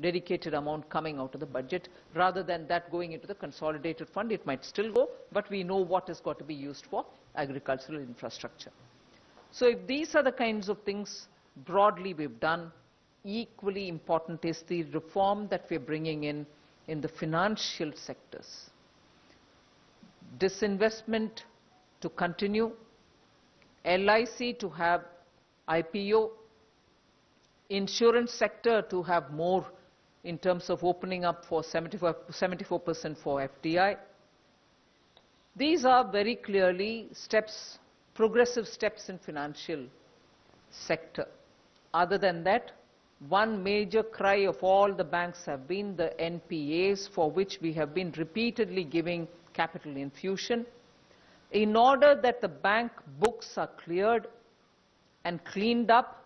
dedicated amount coming out of the budget rather than that going into the consolidated fund. It might still go, but we know what has got to be used for agricultural infrastructure. So if these are the kinds of things broadly we've done, equally important is the reform that we're bringing in in the financial sectors. Disinvestment to continue, LIC to have IPO, insurance sector to have more in terms of opening up for 74, 74% for FDI. These are very clearly steps, progressive steps in financial sector. Other than that, one major cry of all the banks have been the NPAs for which we have been repeatedly giving capital infusion. In order that the bank books are cleared and cleaned up,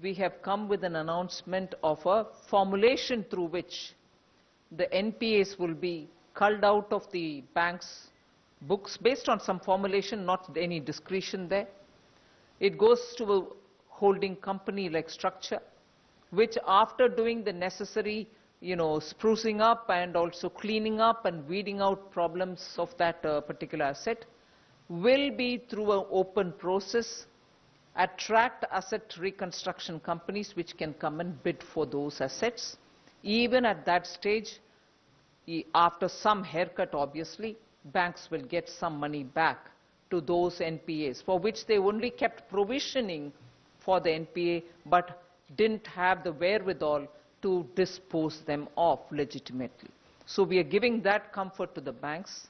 we have come with an announcement of a formulation through which the NPAs will be culled out of the bank's books based on some formulation, not any discretion there. It goes to a holding company like structure, which after doing the necessary, you know, sprucing up and also cleaning up and weeding out problems of that uh, particular asset, will be through an open process attract asset reconstruction companies which can come and bid for those assets. Even at that stage, after some haircut obviously, banks will get some money back to those NPAs for which they only kept provisioning for the NPA but didn't have the wherewithal to dispose them off legitimately. So we are giving that comfort to the banks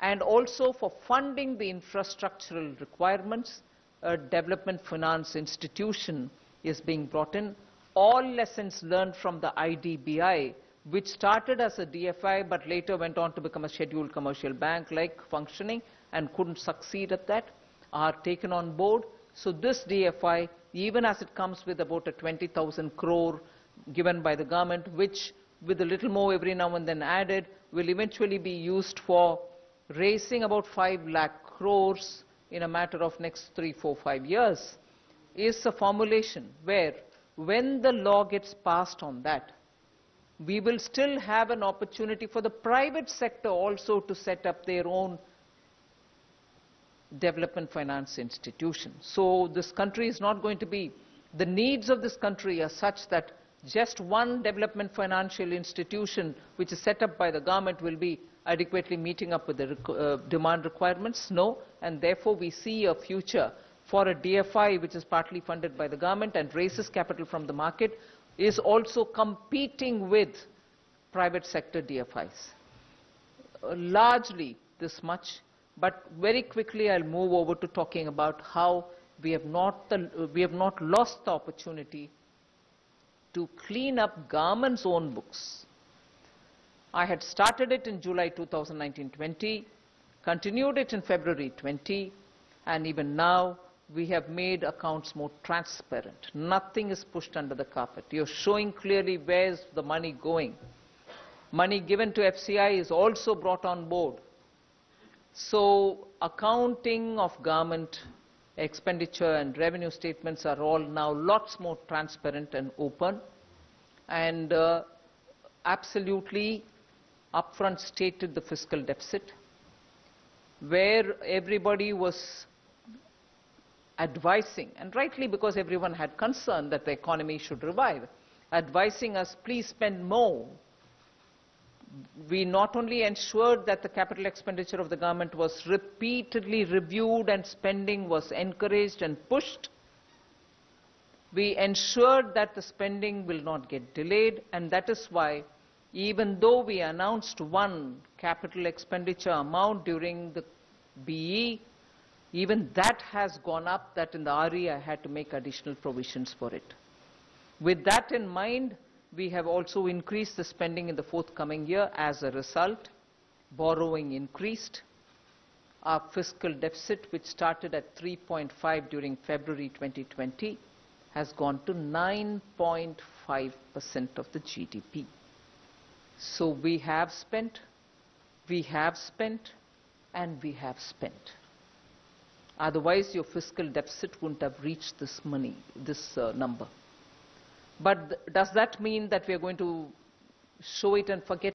and also for funding the infrastructural requirements, a development finance institution is being brought in. All lessons learned from the IDBI, which started as a DFI but later went on to become a scheduled commercial bank like functioning and couldn't succeed at that, are taken on board. So this DFI, even as it comes with about a 20,000 crore given by the government, which with a little more every now and then added, will eventually be used for raising about 5 lakh crores in a matter of next three, four, five years, is a formulation where when the law gets passed on that, we will still have an opportunity for the private sector also to set up their own development finance institution. So this country is not going to be, the needs of this country are such that just one development financial institution which is set up by the government will be adequately meeting up with the requ- uh, demand requirements? No, and therefore we see a future for a DFI which is partly funded by the government and raises capital from the market is also competing with private sector DFIs. Uh, largely this much, but very quickly I'll move over to talking about how we have not, the, uh, we have not lost the opportunity to clean up government's own books. I had started it in July 2019-20, continued it in February 20, and even now we have made accounts more transparent. Nothing is pushed under the carpet. You're showing clearly where's the money going. Money given to FCI is also brought on board. So accounting of government expenditure and revenue statements are all now lots more transparent and open and uh, absolutely upfront stated the fiscal deficit where everybody was advising, and rightly because everyone had concern that the economy should revive, advising us, please spend more. We not only ensured that the capital expenditure of the government was repeatedly reviewed and spending was encouraged and pushed, we ensured that the spending will not get delayed, and that is why, even though we announced one capital expenditure amount during the BE, even that has gone up, that in the RE I had to make additional provisions for it. With that in mind, we have also increased the spending in the forthcoming year. As a result, borrowing increased. Our fiscal deficit, which started at 3.5 during February 2020, has gone to 9.5% of the GDP. So we have spent, we have spent, and we have spent. Otherwise, your fiscal deficit wouldn't have reached this money, this uh, number. But th- does that mean that we are going to show it and forget